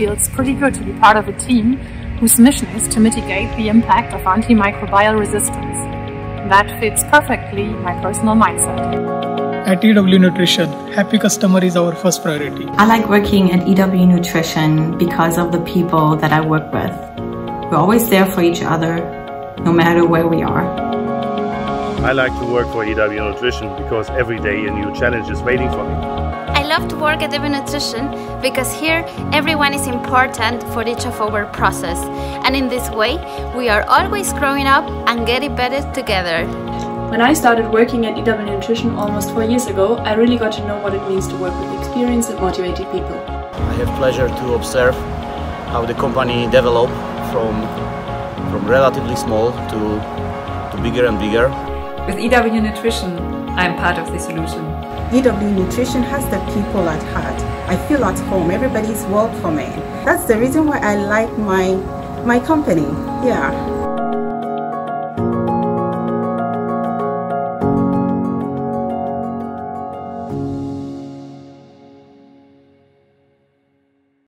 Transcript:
feels pretty good to be part of a team whose mission is to mitigate the impact of antimicrobial resistance. That fits perfectly my personal mindset. At EW Nutrition, happy customer is our first priority. I like working at EW Nutrition because of the people that I work with. We're always there for each other, no matter where we are. I like to work for EW Nutrition because every day a new challenge is waiting for me. I love to work at EW Nutrition because here everyone is important for each of our process and in this way we are always growing up and getting better together. When I started working at EW Nutrition almost four years ago, I really got to know what it means to work with experienced and motivated people. I have pleasure to observe how the company developed from, from relatively small to, to bigger and bigger. With EW Nutrition, I'm part of the solution. EW Nutrition has the people at heart. I feel at home. Everybody's me. That's the reason why I like my my company. Yeah.